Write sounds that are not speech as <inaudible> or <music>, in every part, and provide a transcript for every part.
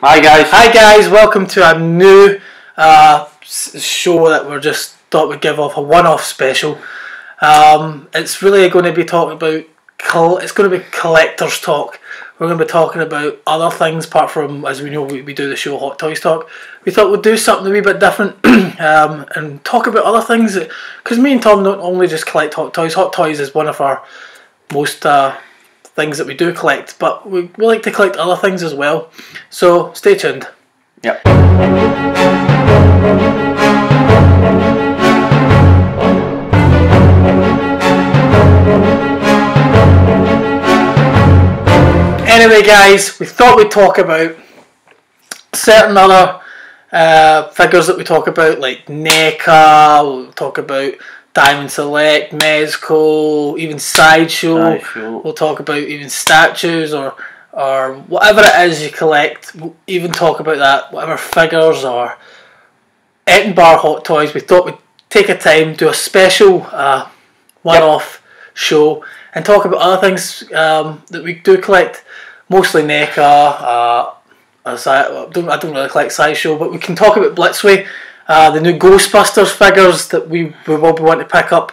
Hi guys. Hi guys, welcome to a new uh, show that we're just thought we'd give off a one-off special. Um, it's really going to be talking about it's going to be collectors talk. We're going to be talking about other things apart from as we know we, we do the show Hot Toys Talk. We thought we'd do something a wee bit different <clears throat> um, and talk about other things because me and Tom don't only just collect Hot Toys. Hot Toys is one of our most uh, things that we do collect, but we, we like to collect other things as well. So stay tuned. Yep. Anyway, guys, we thought we'd talk about certain other uh, figures that we talk about, like NECA, we'll talk about Diamond Select, Mezco, even Sideshow. Sideshow. We'll talk about even statues or or whatever it is you collect. We'll even talk about that, whatever figures or Edinburgh Hot Toys. We thought we'd take a time, do a special uh, one-off show, and talk about other things um, that we do collect. Mostly NECA. Uh, I, I don't, I don't really collect Sideshow, but we can talk about Blitzway, uh, the new Ghostbusters figures that we, we will be wanting to pick up.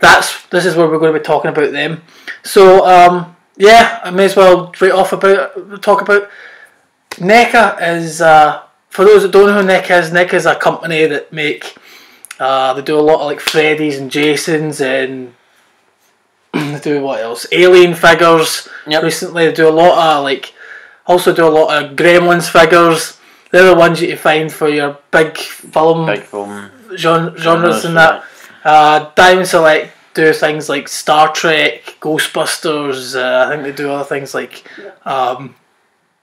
That's this is where we're going to be talking about them. So um, yeah, I may as well right off about talk about NECA is uh, for those that don't know who NECA is. NECA is a company that make uh, they do a lot of like Freddy's and Jasons and <clears throat> they do what else? Alien figures. Yep. Recently, they do a lot of like also do a lot of Gremlins figures. They're the ones that you find for your big film Big film. gen- genres Genres, and that. Uh, Diamond Select do things like Star Trek, Ghostbusters. Uh, I think they do other things like um,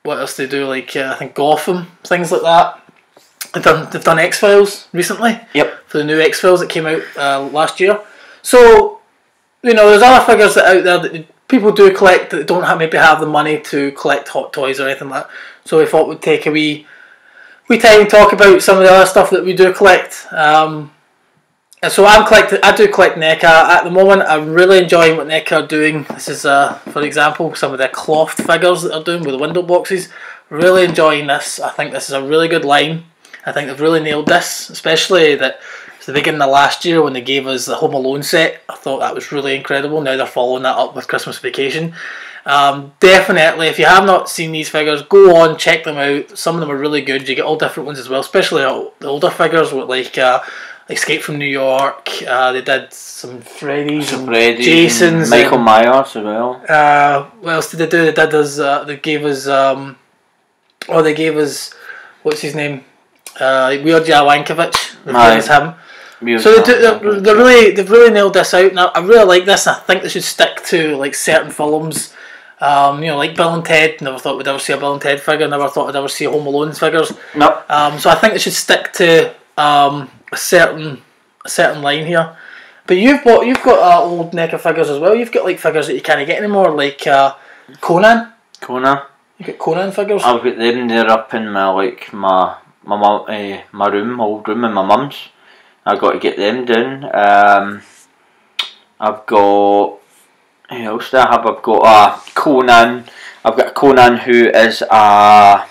what else they do? Like uh, I think Gotham, things like that. They've done they've done X Files recently Yep. for the new X Files that came out uh, last year. So you know, there's other figures that out there that people do collect that don't have, maybe have the money to collect hot toys or anything like that. So we thought we'd take a wee we time talk about some of the other stuff that we do collect. Um, and so I'm collecting. I do collect NECA at the moment. I'm really enjoying what NECA are doing. This is, uh, for example, some of their cloth figures that they're doing with the window boxes. Really enjoying this. I think this is a really good line. I think they've really nailed this, especially that it's the beginning of last year when they gave us the Home Alone set. I thought that was really incredible. Now they're following that up with Christmas Vacation. Um, definitely, if you have not seen these figures, go on, check them out. Some of them are really good. You get all different ones as well, especially the older figures with like uh, Escape from New York. Uh, they did some Freddy's and Freddy. Jason's. Michael and, Myers as well. uh, what else did they do? They did us. Uh, they gave us. Um, oh, they gave us. What's his name? Uh, Weird Al Yankovic. They Aye. him. Weird So they do, they're, they're really they've really nailed this out. Now I really like this. I think they should stick to like certain films. Um, you know, like Bill and Ted. Never thought we'd ever see a Bill and Ted figure. Never thought I'd ever see a Home Alone figures. Nope. Um, so I think they should stick to um, a certain a certain line here. But you've bought you've got uh, old NECA figures as well. You've got like figures that you can't get anymore, like uh, Conan. Kona. You got Conan figures. I've got them there up in my like my my uh, my room, my old room in my mum's. I got to get them done. Um, I've got who else do I have? I've got uh, Conan. I've got Conan who is uh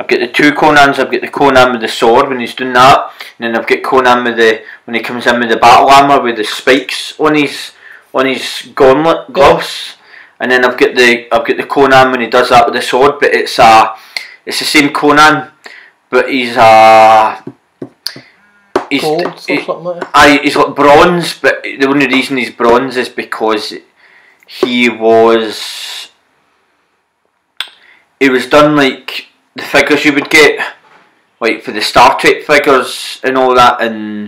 I've got the two Conans. I've got the Conan with the sword when he's doing that, and then I've got Conan with the when he comes in with the battle armor with the spikes on his on his gauntlet gloves, and then I've got the I've got the Conan when he does that with the sword, but it's uh it's the same Conan, but he's uh he's Gold or he- something like that. Aye, he's got bronze, but the only reason he's bronze is because he was he was done like the figures you would get, like for the Star Trek figures and all that, and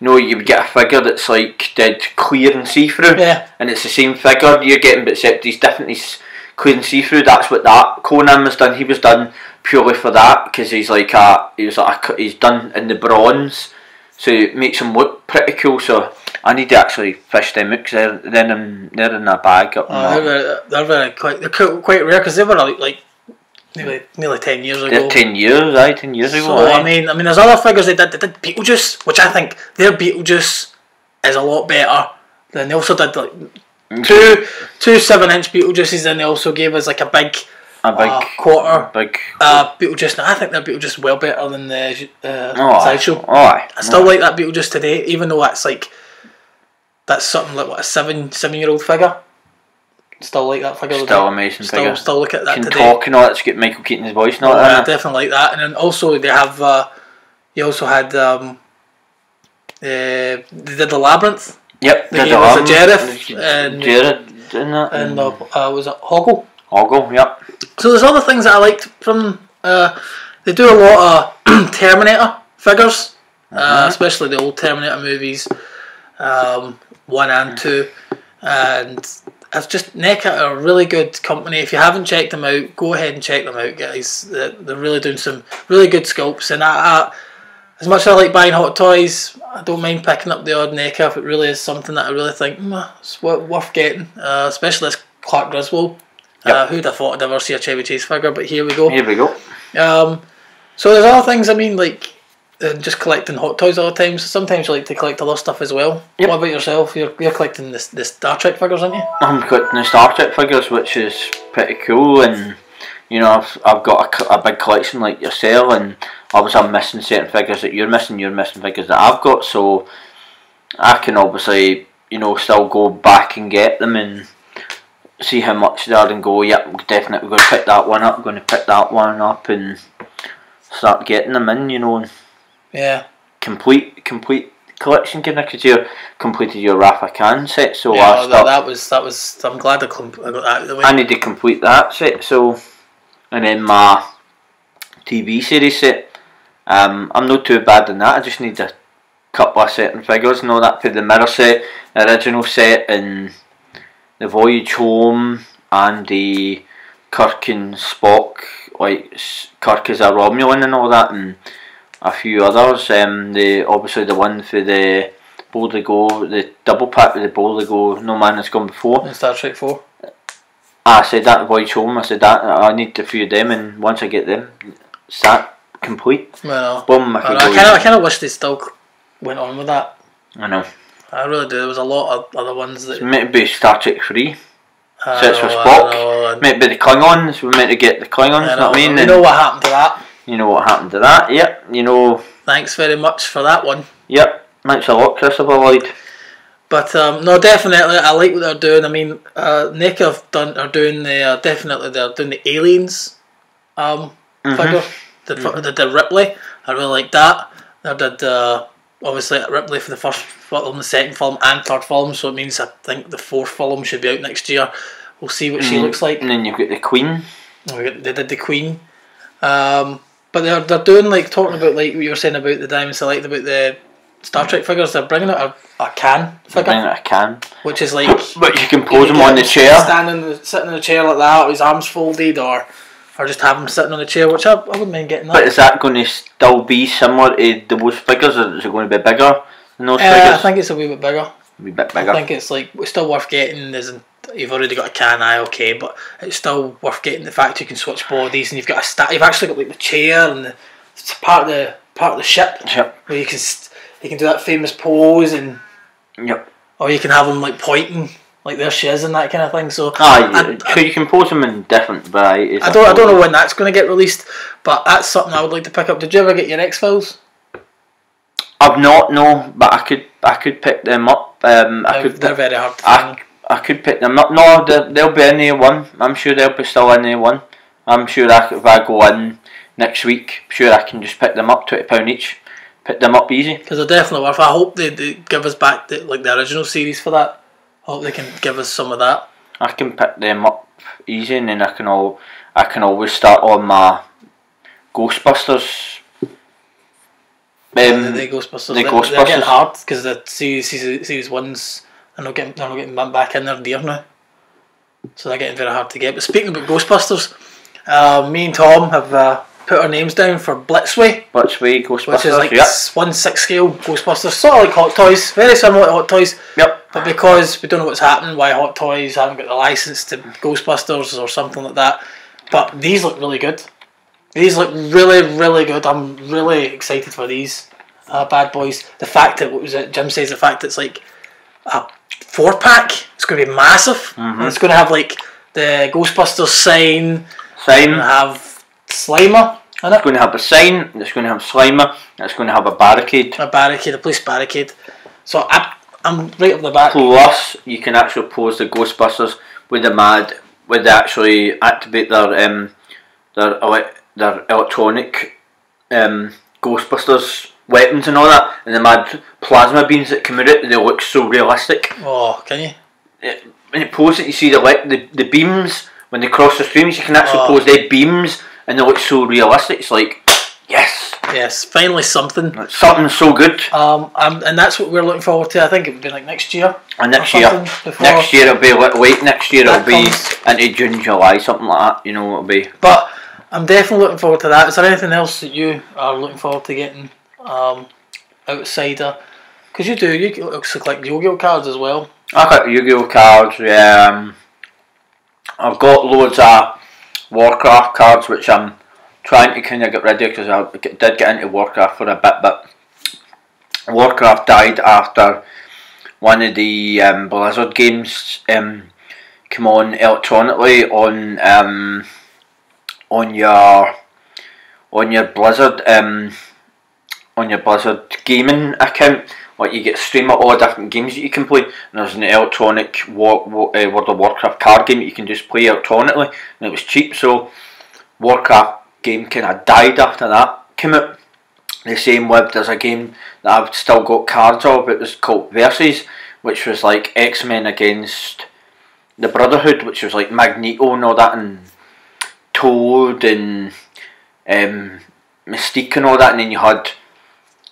you know you would get a figure that's like dead clear and see through, Yeah. and it's the same figure you're getting, but except he's different. He's clear and see through. That's what that Conan was done. He was done purely for that because he's like a he was like a, he's done in the bronze, so it makes him look pretty cool. So I need to actually fish them out because they're, they're in they're in a bag up. Uh, they're, very, they're very quite they're quite rare because they were like, like nearly nearly ten years ago. they're ten years, aye, ten years ago. So aye. I mean, I mean, there's other figures they did. They did Beetlejuice, which I think their Beetlejuice is a lot better. Then they also did like two two seven inch Beetlejuices, and they also gave us like a big A big, uh, quarter. big. Uh, Beetlejuice. Now I think that Beetlejuice well better than the uh, oh, sideshow. Oh. I still like that Beetlejuice today, even though that's like that's something like what a seven seven year old figure. Still like that figure. Still amazing still, figure. Still look at that Can today. talk and all that to get Michael Keaton's voice and all Oh, that. innit? definitely like that. And then also they have. Uh, you also had. Um, uh, they did the labyrinth Yep. They did gave the us a Jareth and- Jared, and uh, uh, was it Hoggle. Hoggle, yep. So there's other things that I liked from. Uh, they do a lot of <clears throat> Terminator figures, uh, especially the old Terminator movies, um, one and two, and it's just NECA are a really good company. If you haven't checked them out, go ahead and check them out, guys. They're, they're really doing some really good sculpts, and I, I, as much as I like buying hot toys, I don't mind picking up the odd NECA if it really is something that I really think mm, it's worth getting, uh, especially this Clark Griswold. Uh, who'd have thought I'd ever see a Chevy Chase figure, but here we go. Here we go. Um, so there's other things. I mean, like uh, just collecting hot toys all the time. So sometimes you like to collect other stuff as well. Yep. What about yourself? You're, you're collecting this the Star Trek figures, aren't you? I'm collecting the Star Trek figures, which is pretty cool, and you know I've, I've got a, a big collection like yourself, and obviously I'm missing certain figures that you're missing, you're missing figures that I've got, so I can obviously you know still go back and get them and see how much they are and go, yep, we're definitely going to pick that one up, going to pick that one up, and start getting them in, you know, and Yeah. complete complete collection of because you completed your Wrath of Khan set, so yeah. I that, that was that was. I'm glad I, com- I got that the way. I need to complete that set, so and then my TV series set. Um, I'm not too bad in that. I just need a couple of certain figures and all that for the mirror set, the original set, and the Voyage Home, and the Kirk and Spock, like Kirk is a Romulan and all that, and a few others. Um, the obviously the one for the Boldly Go, the double pack with the Boldly Go, No Man Has Gone Before. in Star Trek Four. I said that voyage home. I said that I need a few of them, and once I get them, it's that complete. Well, Boom! I I, can I go. kind of I kind of wish they still went on with that. I know. I really do. There was a lot of other ones that. Maybe Star Trek Three. I Sets for Spock. I know, Maybe the Klingons. We meant to get the Klingons. I know what I mean? You know what happened to that? you know what happened to that? Yep. You know. Thanks very much for that one. Yep. Thanks a lot, Christopher Lloyd. But um, no, definitely, I like what they're doing. I mean, uh, NECA have done are doing the uh, definitely they're doing the aliens um, Mhm. figure. The, mm They did Ripley. I really like that. They did uh, obviously at Ripley for the first film, the second film, and third film. So it means I think the fourth film should be out next year. We'll see what she Mm. looks like. And then you've got the Queen. They did the Queen. Um, but they're they're doing like talking about like what you were saying about the Diamond Select about the Star Trek figures. They're bringing out a, a can They're bringing out a can. which is like But you can pose them on the chair. standing sitting in the chair like that, with his arms folded, or or just have him sitting on the chair, which I, I wouldn't mind getting that. But is that going to still be similar to those figures, or is it going to be bigger than those Uh, I think it's a wee bit bigger. a wee bit I think it's like it's still worth getting. There's you've already got a can, eye okay, but it's still worth getting the fact you can switch bodies and you've got a stat. You've actually got like the chair and the it's part of the part of the ship Yep. where you can st- you can do that famous pose and Yep. or you can have them like pointing like there she is and that kind of thing. So Ah, I- you can pose them in different varieties. I don't I don't know when that's going to get released, but that's something I would like to pick up. Did you ever get your X Files? I've not no, but I could I could pick them up. Um, I They're, could they're very hard to find. I, I could pick them up. No, they- they'll be in there one. I'm sure they'll be still in there one. I'm sure I, if I go in next week, sure I can just pick them up twenty pound each. Pick them up easy. Because they're definitely worth. I hope they, they give us back the, like the original series for that. I hope they can give us some of that. I can pick them up easy, and then I can all I can always start on my Ghostbusters. the, Um, the Ghostbusters. the they, They're getting hard because the series, series, series ones are not getting they're not getting back in their dear now. So they're getting very hard to get. But speaking about Ghostbusters, uh, me and Tom have uh, put our names down for Blitzway, which way Ghostbusters? which is like yep. one six scale Ghostbusters, sort of like Hot Toys, very similar to Hot Toys. Yep. But because we don't know what's happening, why Hot Toys haven't got the license to Ghostbusters or something like that. But these look really good. These look really, really good. I'm really excited for these uh, bad boys. The fact that what was it? Jim says the fact that it's like a four pack. It's going to be massive. And it's going to have like the Ghostbusters sign. sign. Have Slimer in It's going to have a sign. It's going to have Slimer. It's going to have a barricade. A barricade, a police barricade. So I, I'm right up the back. Plus, you can actually pose the Ghostbusters with the mad, with they actually activate their um, their ele- their electronic um, Ghostbusters weapons and all that, and the mad plasma beams that come out. It, they look so realistic. Oh, can you? It, when you pose it, you see the le- the the beams when they cross the streams. You can actually Oh. pose their beams, and they look so realistic. It's like yes, Yes, finally something. something so good. Um, um, and that's what we're looking forward to. I think it would be like next year. And next year, next year it'll be a little late. Next year it'll be comes- into June, July, something like that. You know, it'll be. But I'm definitely looking forward to that. Is there anything else that you are looking forward to getting um, outsider? Because you do. You collect Yu-Gi-Oh cards as well. I've got Yu-Gi-Oh cards. Um, I've got loads of Warcraft cards, which I'm trying to kind of get rid of because I did get into Warcraft for a bit, but Warcraft died after one of the um, Blizzard games um, come on electronically on um, on your on your Blizzard um, on your Blizzard gaming account. Like you get a stream of all the different games that you can play, and there's an electronic War, War, uh, World of Warcraft card game that you can just play electronically, and it was cheap. So Warcraft game kind of died after that came out. The same with there's a game that I've still got cards of. It was called Versus, which was like X Men against the Brotherhood, which was like Magneto and all that, and Toad and um, Mystique and all that, and then you had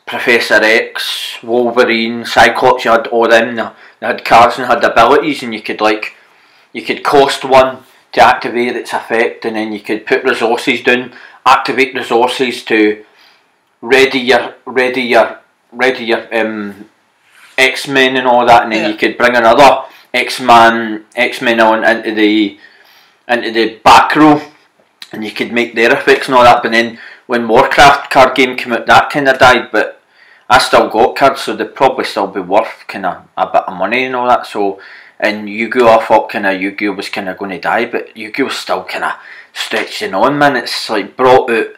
Professor X, Wolverine, Cyclops. You had all them. They, they had cards and had abilities, and you could like you could cost one to activate its effect, and then you could put resources down, activate resources to ready your ready your ready your um, X Men and all that, and then Yeah. you could bring another X Man X Men on into the into the back row, and you could make their effects and all that. But then when Warcraft card game came out, that kind of died. But I still got cards, so they'd probably still be worth kind of a bit of money and all that. So and Yu-Gi-Oh, I thought kind of Yu-Gi-Oh was kind of going to die, but Yu-Gi-Oh still kind of stretching on, man. It's like brought out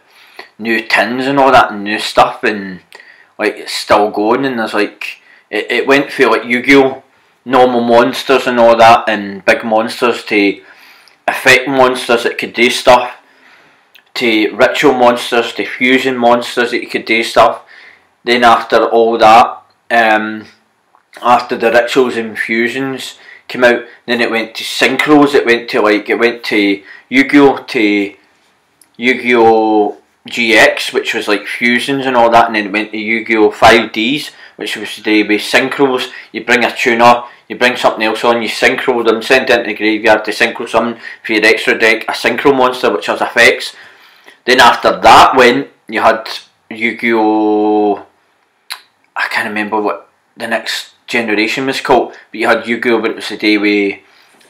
new tins and all that and new stuff, and like it's still going. And there's like it, it went through like Yu-Gi-Oh, normal monsters and all that, and big monsters to effect monsters that could do stuff, to ritual monsters, to fusion monsters that you could do stuff. Then after all that, um, after the rituals and fusions came out, then it went to synchros. It went to like it went to Yu-Gi-Oh to Yu-Gi-Oh GX, which was like fusions and all that, and then it went to Yu-Gi-Oh 5Ds, which was the with synchros. You bring a tuner, you bring something else on, you synchro them, send it into the graveyard to synchro something for your extra deck, a synchro monster which has effects. Then after that went, you had Yu-Gi-Oh. I can't remember what the next generation was called, but you had Yu-Gi-Oh, but it was the day with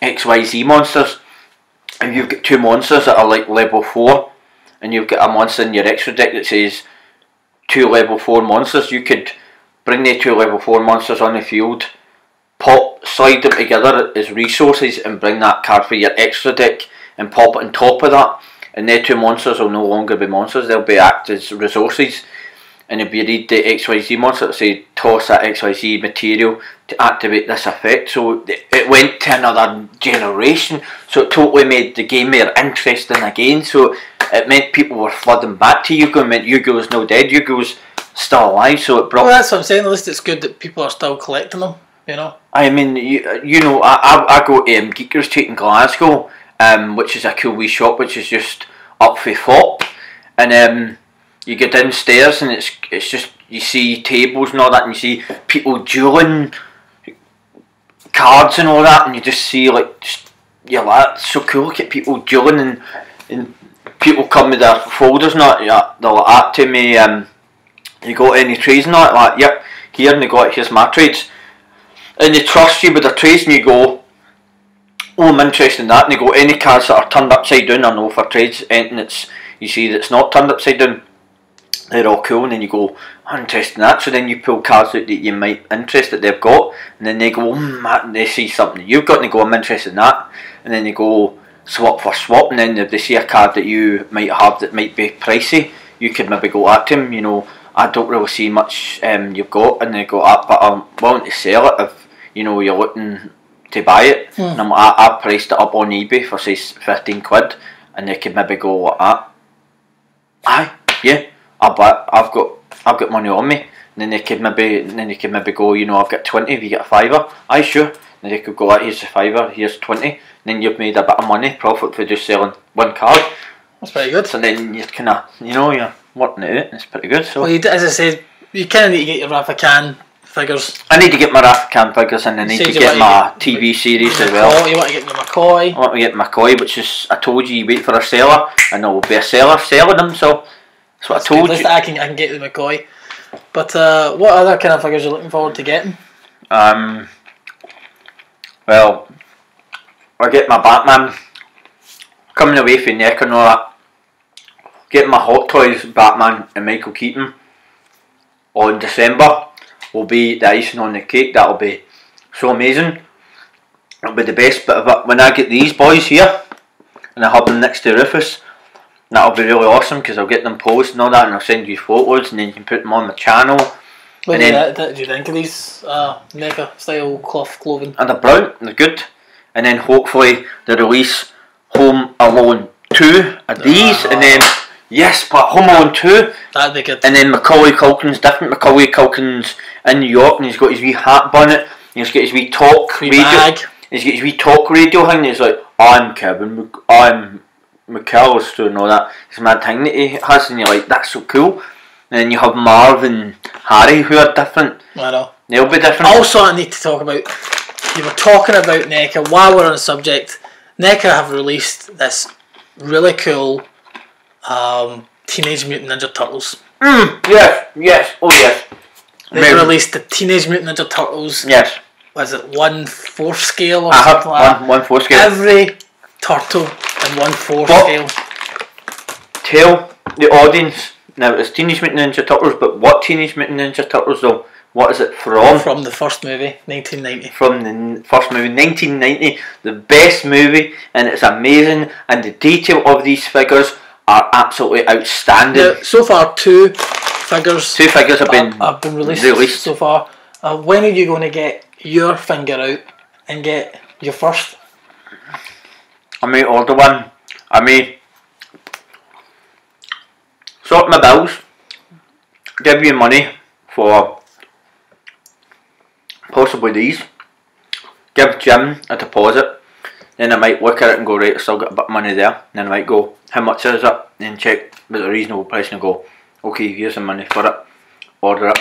XYZ monsters, and you've got two monsters that are like level four, and you've got a monster in your extra deck that says two level four monsters. You could bring the two level four monsters on the field, pop, slide them together as resources, and bring that card for your extra deck, and pop it on top of that. And their two monsters will no longer be monsters; they'll be act as resources. And if you read the XYZ monster, it'll say toss that XYZ material to activate this effect. So it went to another generation. So it totally made the game more interesting again. So it meant people were flooding back to Yu-Gi-Oh! It meant Yu-Gi-Oh! was no dead. Yu-Gi-Oh! was still alive. So it brought. Well, that's what I'm saying. At least it's good that people are still collecting them. You know. I mean, you, you know, I, I, I go to um, Geekers Street in Glasgow, um, which is a cool wee shop, which is just up for FOP. And um, you get downstairs and it's it's just, you see tables and all that, and you see people dueling cards and all that, and you just see, like, just, you're like, "That's so cool, look at people dueling, and, and people come with their folders and that, yeah, they're like that to me, um, you got any trades and that, like, yep, here, and they got, here's my trades and they trust you with their trades and you go, oh I'm interested in that. And they go, any cards that are turned upside down I know for trades. And it's you see that's not turned upside down. They're all cool. And then you go, I'm interested in that. So then you pull cards out that you might interest that they've got. And then they go, mm, they see something you've got and they go, I'm interested in that. And then they go, swap for swap, and then if they see a card that you might have that might be pricey, you could maybe go at him. You know, I don't really see much um, you've got, and they go up, but I'm willing to sell it if you know you're looking to buy it. Hmm. And I, I priced it up on eBay for say fifteen quid, and they could maybe go like that. Aye, yeah, I but I've got I've got money on me. And then they could maybe then they could maybe go, you know, I've got twenty, if you get a fiver, aye sure. And they could go, "Ah, here's a fiver, here's twenty. And then you've made a bit of money, profit for just selling one card. That's pretty good. So then you're kinda you know, you're working it out, it's pretty good. So Well, you, as I said, you kind of need to get your Wrath of Khan figures. I need to get my Wrath of Khan figures and I need to get my get- TV series as McCoy, well. You want to get your McCoy. I want to get McCoy, which is I told you you wait for a seller and there will be a seller selling them, so that's what I At told least you. I can, I can get the McCoy. But uh, what other kind of figures are you looking forward to getting? Um, well, I get my Batman coming away from NECA and all that. Get my Hot Toys Batman and Michael Keaton on December will be the icing on the cake. That'll be so amazing. It'll be the best bit of it when I get these boys here and I have them next to Rufus. That'll be really awesome because I'll get them posed and all that, and I'll send you photos, and then you can put them on the channel. What do, you, then- do you think of these uh, NECA style cloth clothing? and they're brown, they're good. And then hopefully they release Home Alone 2 of these, and then, yes, but Home Alone 2, That'd be good. and then Macaulay Culkin's different. Macaulay Culkin's in New York, and he's got his wee hat bonnet, and he's got his wee talk Wee radio. bag. He's got his wee talk radio thing, and he's like, I'm Kevin, Mc- I'm McAllister, and all that. It's a mad thing that he has, and you're like, that's so cool. And then you have Marv and Harry, who are different. I know. They'll be different. Also, I need to talk about. You were talking about NECA. While we're on the subject, NECA have released this really cool um, Teenage Mutant Ninja Turtles. Mm, yes, yes, oh yes. They Maybe- released the Teenage Mutant Ninja Turtles. Yes. Was it one fourth scale or have something like that? one, one four scale. Every turtle in one fourth What? scale. Tell the audience now it's Teenage Mutant Ninja Turtles, but what Teenage Mutant Ninja Turtles though? What is it from? From the first movie, 1990. From the n- first movie, 1990, the best movie, and it's amazing. And the detail of these figures are absolutely outstanding. Now, so far, two figures Two figures have been have, been released, released. so far. Uh, when are you going to get your finger out and get your first? I may order one. I may sort my bills, give you money for possibly these, give Jim a deposit, then I might look at it and go, right, I still got a bit of money there. Then I might go, how much is it? Then check with a reasonable price and go, okay, here's the money for it, order it.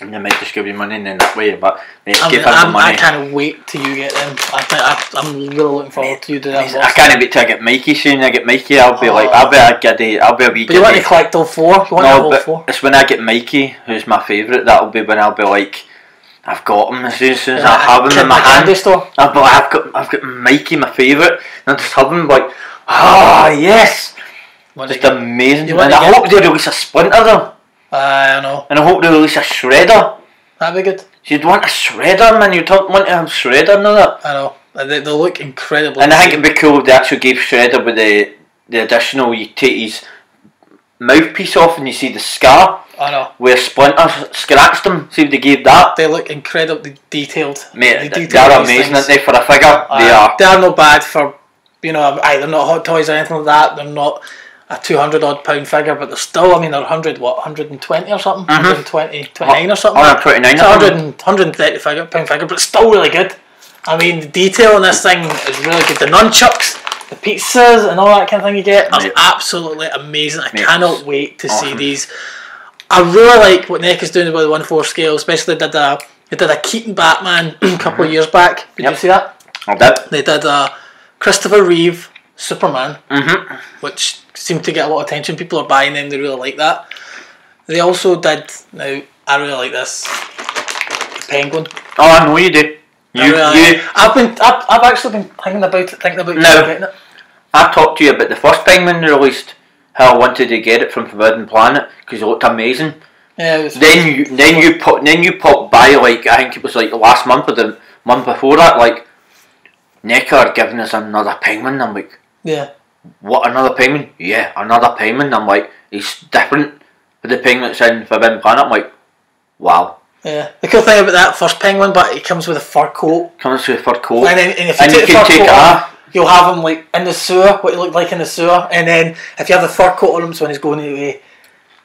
And they might just give you money and then that way, but they I'm, give him the I'm, I money. can't wait till you get them. I think I, I'm really looking forward to you doing that. I can't wait till I get Mikey soon. I get Mikey, I'll be like, I'll be a giddy, I'll be a wee But you want to collect all four? You want No, all but four? it's when I get Mikey, who's my favourite, that'll be when I'll be like, I've got them as soon as, soon as I have them in my candy hand. store. I'll be like, I've got, I've got Mikey, my favourite, and I just have him like, ah, yes, Want just amazing. And I hope they release a Splinter though, I know. and I hope they release a Shredder. That'd be good. You'd want a Shredder, man. You'd want to have Shredder and all that. I know. They, they look incredible. And I think it'd be cool if they actually gave Shredder with the the additional. You take his mouthpiece off and you see the scar I know. where Splinter scratched them, See if they gave that. They look incredibly detailed. Mate, They they are amazing, aren't they? For a figure, they Uh, are. They are not bad for, you know, either not hot toys or anything like that. They're not a 200 odd pound figure, but they're still, I mean, they're 100, what, 120 or something? 120, 29 or something? 129 It's a or 100 something. and- 130 figure, pound figure, but it's still really good. I mean, the detail on this thing is really good. The nunchucks, the pizzas, and all that kind of thing you get are absolutely amazing. I Mate, cannot wait to see these. I really like what NECA is doing with the 1 4 scale, especially they did a, they did a Keaton Batman <clears throat> a couple of years back. Did you Yep. see that? I did. They did a Christopher Reeve Superman, Mhm. which seemed to get a lot of attention. People are buying them; they really like that. They also did. Now, I really like this Penguin. Oh, I know you do. I You, really- you. I've been. I've, I've actually been thinking about it. Thinking about No. getting it. I talked to you about the first time when they released how I wanted to get it from Forbidden Planet because it looked amazing. Yeah, it was, Then you, then you pop, then you pop by like I think it was like the last month or the month before that, like NECA are giving us another penguin. I'm like, Yeah. What another penguin? Yeah, another penguin. I'm like, he's different with the penguin that's in Forbidden Planet. I'm like, wow. Yeah. The cool thing about that first penguin, but it comes with a fur coat. Comes with a fur coat. And, then, and if you And take you the fur take coat off. You'll have him like in the sewer, what he looked like in the sewer. And then if you have the fur coat on him, so when he's going away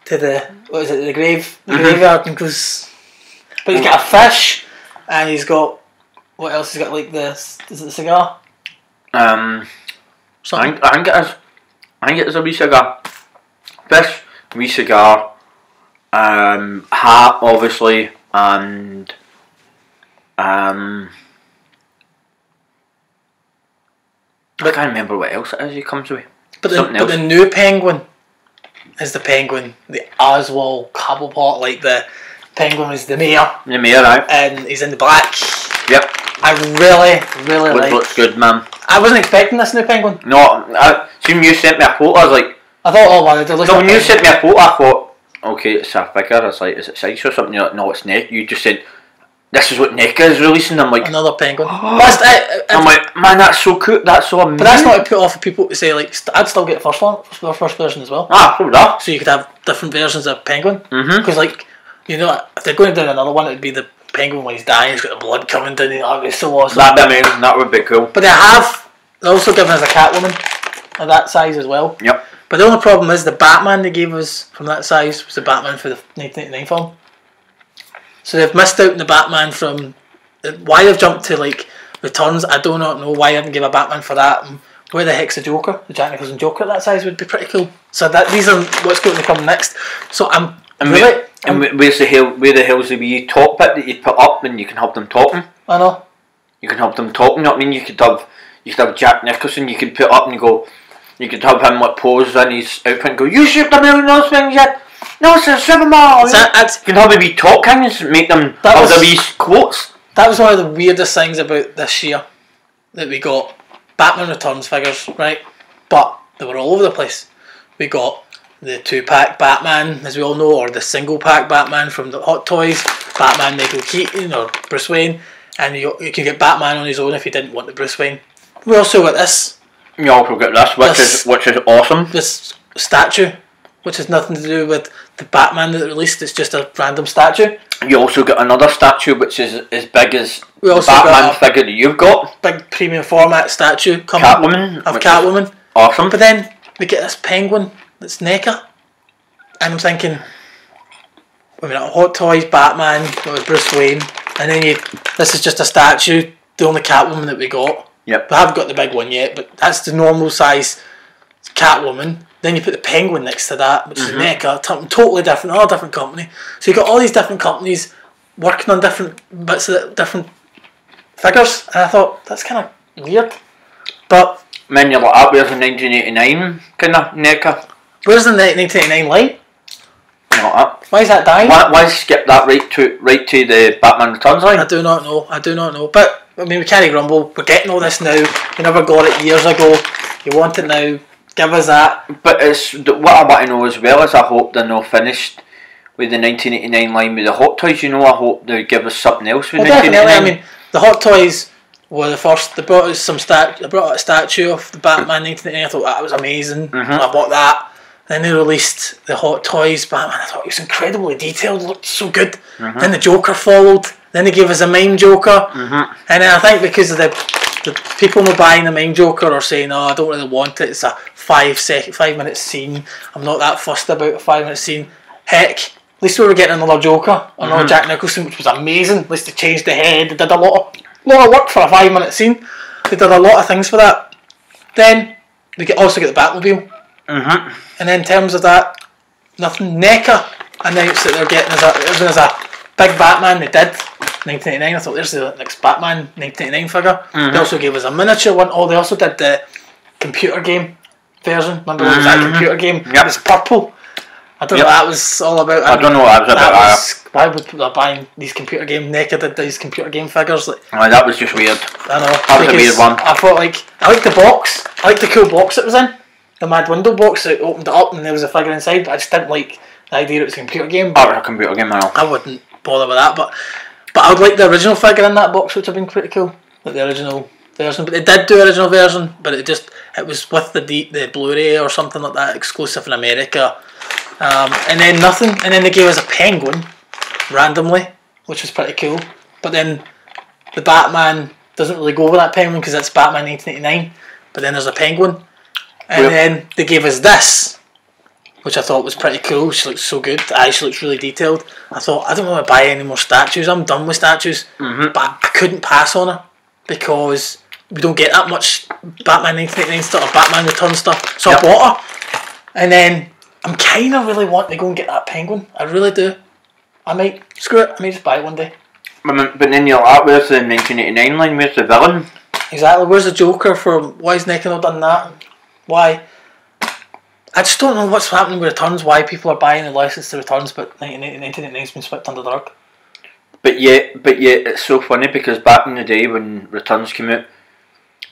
to the what is it, the grave, the Mhm. graveyard, and goes. But he's got a fish, and he's got what else? He's got like the is it the cigar? Um, I think, I think it is. I think it is a wee cigar. Fish, wee cigar, um, hat, obviously, and um, I can't remember what else it is he comes with. But the, but the new penguin is the penguin, the Oswald Cobblepot, like the penguin is the mayor, The mayor, right? and he's in the black. Yep, I really, really which like. looks good, man. I wasn't expecting this new penguin. No, I, when you sent me a photo, I was like, I thought, oh wow, they're no, when you sent me a photo, I thought, okay, it's a figure. I was like, is it size or something? You're like, no, it's NECA. You just said, this is what NECA is releasing. I'm like, another penguin. <gasps> That's, I, I, I'm like, man, that's so cool. That's so amazing. but that's not to put off people to say like st- I'd still get the first one, the first version as well. Ah, hold up. So you could have different versions of penguin. Mm-hmm. Because like, you know, if they're going down another one, it'd be the penguin when he's dying. He's got the blood coming down. it. It's so awesome. That'd be amazing. That would be cool. But they have they're also given us a Catwoman of that size as well. Yep. But the only problem is the Batman they gave us from that size was the Batman for the 1989 film. So they've missed out on the Batman from. Why they've jumped to like returns, I do not know why I didn't give a Batman for that. Um, and where the heck's the Joker? The Jack Nicholson Joker at that size would be pretty cool. So that these are what's going to come next. So I'm And, really, where, and where- where's the hell? Where the hell's the wee top bit that you put up and you can help them talking? I know. You can help them talking. You know what I mean? You could have you could have Jack Nicholson. You could put up and go. You could have him like pose in his outfit and go. You shoot the million those things yet? No, sir, seven more. So that, that's, You can have a wee talk kings, make them That have was- the wee quotes. that was one of the weirdest things about this year that we got Batman Returns figures, right? But they were all over the place. We got the two pack Batman, as we all know, or the single pack Batman from the Hot Toys, Batman Michael Keaton or Bruce Wayne, and you, you can get Batman on his own if you didn't want the Bruce Wayne. We also got this You also get this, which This- is which is awesome. this statue, which has nothing to do with the Batman that released. It's just a random statue. You also got another statue which is as big as We the also Batman figure that you've got. Big premium format statue coming Catwoman, of Catwoman. Awesome. But then we get this penguin that's NECA. And I'm thinking, I mean, Hot Toys, Batman, with Bruce Wayne, and then you, this is just a statue, the only Catwoman that we got. Yep. We haven't got the big one yet, but that's the normal size Catwoman. Then you put the penguin next to that, which Mm-hmm. is NECA, something totally different, all different company. So you've got all these different companies working on different bits of different figures, and I thought that's kind of weird. But Then you're like, ah, where's the 1989 kind of NECA? where's the 1989 light? You know that. Why is that dying? Why, why skip that right to right to the Batman Returns line? I do not know. I do not know. But I mean, we can't grumble. We're getting all this now. We never got it years ago. You want it now? Give us that. But it's what I want to know as well is I hope they're not finished with the 1989 line with the Hot Toys. You know, I hope they give us something else with Well, definitely. I mean, the Hot Toys were the first. They brought us some stat. They brought a statue of the Batman 1989. I thought that was amazing. Mhm. I bought that. Then they released the Hot Toys Batman. I thought it was incredibly detailed. Looked so good. Then the Joker followed. Then they gave us a Mime Joker. Mhm. And then I think because of the people not buying the Mime Joker or saying, "Oh, I don't really want it. It's a five second, five minute scene. I'm not that fussed about a five minute scene." Heck, at least we were getting another Joker, another Mhm. Jack Nicholson, which was amazing. At least they changed the head. They did a lot of lot of work for a five minute scene. They did a lot of things for that. Then we get also get the Batmobile. Mhm. And then in terms of that, nothing. NECA announced that they're getting as a, as a big Batman. They did. 1989. I thought there's the next Batman 1989 figure. Mhm. They also gave us a miniature one. Oh, they also did the computer game version. Remember was that computer game? Yep. It was purple. I don't Yep. know what that was all about. I don't know what I was That about. uh, was, why would people are buying these computer game? NECA did these computer game figures. Like, Aye, that was just weird. I know. That was a weird one. I thought like I liked the box. I liked the cool box it was in. The mad window box that opened it up and there was a figure inside. But I just didn't like the idea it was a computer game. That was a computer game, I. I wouldn't bother with that. But but I would like the original figure in that box, which would have been pretty cool. Like the original version, but they did do original version, but it just it was with the D, the Blu-ray or something like that, exclusive in America. Um, and then nothing, and then they gave us a penguin randomly, which was pretty cool. But then the Batman doesn't really go with that penguin because that's Batman 1989. But then there's a penguin, and Yep. then they gave us this, which I thought was pretty cool. She looks so good. Eye she looks really detailed. I thought I don't want to buy any more statues. I'm done with statues. Mhm. But I couldn't pass on her because we don't get that much Batman 1989 stuff or Batman Return stuff. So Yep. I bought her, and then I'm kind of really wanting to go and get that penguin. I really do. I might screw it. I may just buy it one day. But then you're like, where's the 1989 line? Where's the villain? Exactly. Where's the Joker from? Why is NECA not done that? Why? I just don't know what's happening with returns. Why people are buying the license to returns, but 1989's been swept under the rug. But yet, but yet, it's so funny because back in the day when returns came out,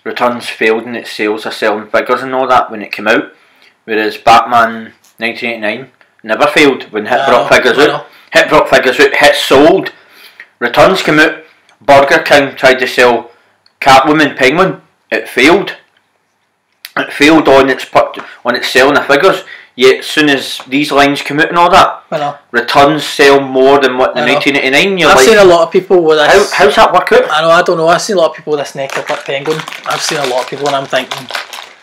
returns failed in its sales of selling figures and all that when it came out, whereas Batman 1989 never failed when Hit brought figures out. Hit brought figures out. Hit sold. Returns came out. Burger King tried to sell Catwoman Penguin. It failed. It failed on its put on its selling the figures. Yet, as soon as these lines come out and all that, I know. returns sell more than what the I know. 1989. You're I've like, seen a lot of people with how, this. how's that work out? I know. I don't know. I've seen a lot of people with this NECA like penguin. I've seen a lot of people, and I'm thinking.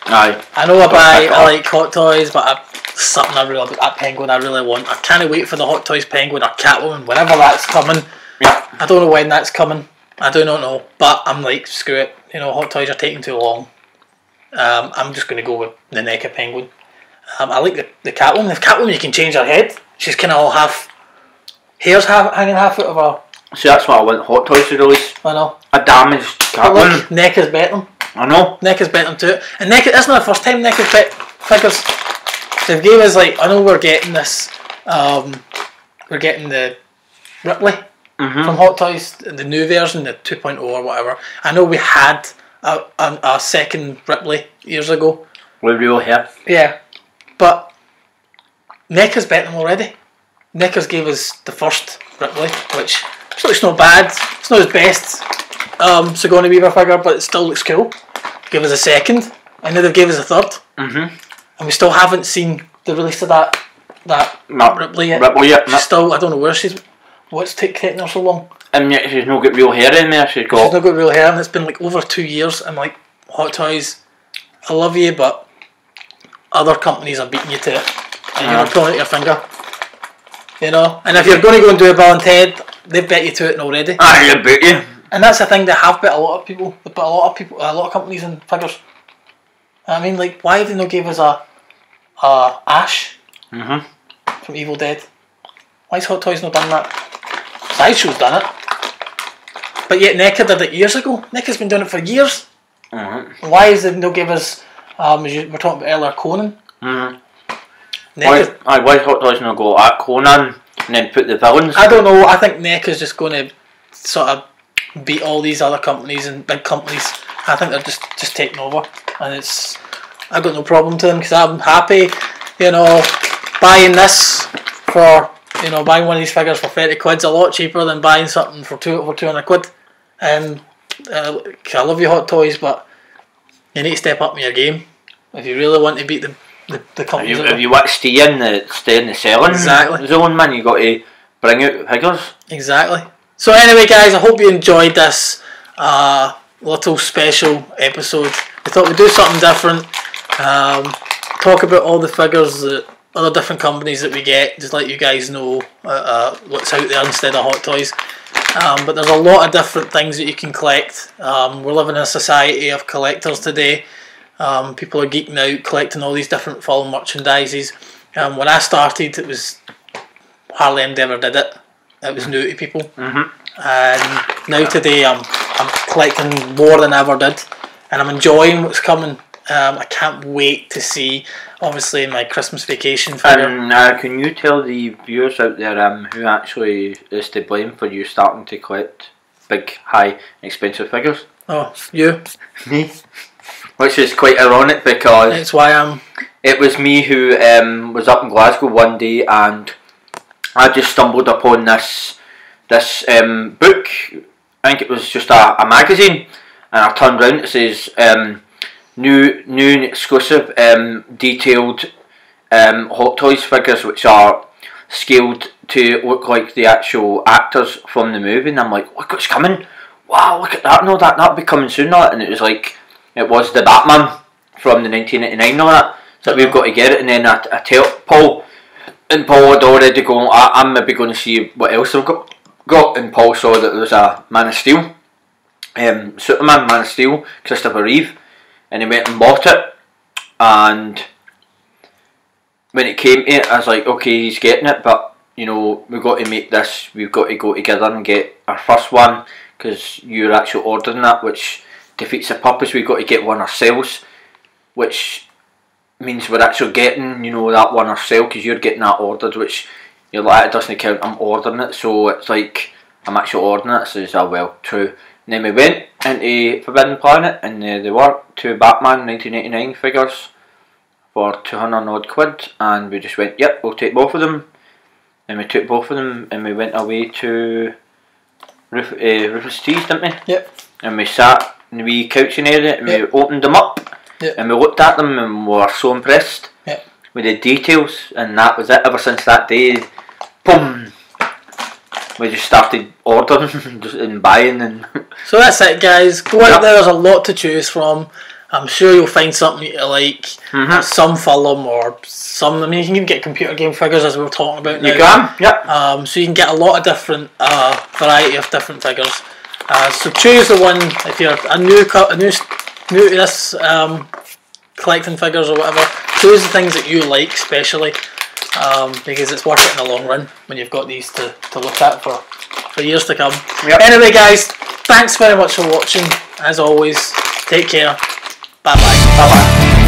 Aye. I know I buy. I like hot toys, but I, something I really that penguin. I really want. I can't wait for the hot toys penguin or Catwoman, whenever that's coming. Yeah. I don't know when that's coming. I do not know, but I'm like, screw it. You know, hot toys are taking too long. Um, I'm just going to go with the NECA penguin. Um, I like the, the Catwoman. The Catwoman, you can change her head. She's kind of all half. Hair's half, hanging half out of her. See, that's what I want Hot Toys to release. I know. A damaged But look, Catwoman. NECA's bet them. I know. NECA's bet them to it. And NECA, that's not the first time NECA's bet figures. They've gave us, like, I know we're getting this. Um, we're getting the Ripley Mhm. from Hot Toys, the new version, the 2.0 or whatever. I know we had a, a, a second Ripley years ago. With real hair. Yeah. But NECA's bet them already. NECA's gave us the first Ripley, which still looks not bad. It's not his best um, Sigourney Weaver figure, but it still looks cool. Give us a second, and then they gave us a third, Mm-hmm. and we still haven't seen the release of that that No. Ripley yet. Ripley. She's still, I don't know where she's. What's taking her so long? And yet she's not got real hair in there. She's got. She's not got real hair, and it's been like over two years. I'm like, Hot Toys, I love you, but other companies are beating you to it, and you're not pulling out your finger. You know, and if you're going to go and do a Bill and Ted, they've bet you to it already. Aye, I bet you. And that's the thing, they have bet a lot of people. They bet a lot of people, a lot of companies and figures. I mean, like, why have they not give us a, a Ash Mm-hmm. from Evil Dead? Why's Hot Toys not done that? Sideshow's done it. But yet NECA did it years ago. NECA's been doing it for years. Mm-hmm. Why is it no give us? Um, as you were talking about earlier, Conan. Mm-hmm. Why, aye, why Hot Toys not go at Conan and then put the villains? I don't know. I think NECA's just going to sort of beat all these other companies and big companies. I think they're just just taking over, and it's. I've got no problem to them because I'm happy, you know, buying this for you know buying one of these figures for thirty quid's a lot cheaper than buying something for two over two hundred quid. And uh, I love your Hot Toys, but you need to step up in your game if you really want to beat the the, the If companies. you, that if you want to stay in the stay in the selling Exactly. zone, man, you got to bring out figures. Exactly. So anyway, guys, I hope you enjoyed this uh, little special episode. We thought we'd do something different. Um, talk about all the figures that other different companies that we get, just let you guys know uh, uh, what's out there instead of Hot Toys. Um, but there's a lot of different things that you can collect. Um, we're living in a society of collectors today. Um, people are geeking out, collecting all these different fall merchandises. Um, when I started, it was hardly anybody ever did it. It was new to people. Mhm. And now today, I'm I'm collecting more than I ever did, and I'm enjoying what's coming. Um, I can't wait to see, obviously, my Christmas vacation. And uh, can you tell the viewers out there um, who actually is to blame for you starting to collect big, high, expensive figures? oh, you. <laughs> Me. Which is quite ironic because That's why I'm. it was me who um, was up in Glasgow one day and I just stumbled upon this this um, book. I think it was just a, a magazine, and I turned round. It says um, new, new and exclusive, um, detailed um, Hot Toys figures, which are scaled to look like the actual actors from the movie. And I'm like, look what's coming! Wow, look at that! No, that that'll be coming soon. That, and it was like, it was the Batman from the 1989 and all that. So we've got to get it, and then I, I tell Paul, and Paul had already gone. I, I'm maybe going to see what else I've got. Got and Paul saw that there was a Man of Steel, um, Superman, Man of Steel, Christopher Reeve, and he went and bought it. And when it came to it, I was like, okay, he's getting it, but you know, we've got to make this. We've got to go together and get our first one because you're actually ordering that, which defeats the purpose. We've got to get one ourselves, which means we're actually getting, you know, that one ourselves because you're getting that ordered, which you're like, it doesn't count, I'm ordering it, so it's like, I'm actually ordering it, so it's oh well, true. And then we went into Forbidden Planet, and uh, they were two Batman 1989 figures for 200 odd quid, and we just went, yep, we'll take both of them. And we took both of them, and we went away to Ruf, uh, Rufus Tees, didn't we? Yep. And we sat in the wee couching area, and Yep. we opened them up, Yep. and we looked at them, and we were so impressed Yep. with the details, and that was it. Ever since that day, boom, we <laughs> just started ordering just- and buying, and <laughs> So that's it, guys. Go out Yep. there. There's a lot to choose from. I'm sure you'll find something you like. Mhm. Some Fulham or some. I mean, you can even get computer game figures as we were talking about now. you can, yep. Um, so you can get a lot of different uh, variety of different figures. Uh, so choose the one if you're a new co- a new new to this um, collecting figures or whatever. Choose the things that you like, especially um, because it's worth it in the long run when you've got these to, to look at for for years to come. Yep. Anyway, guys, thanks very much for watching. As always, take care. Bye bye. Bye bye.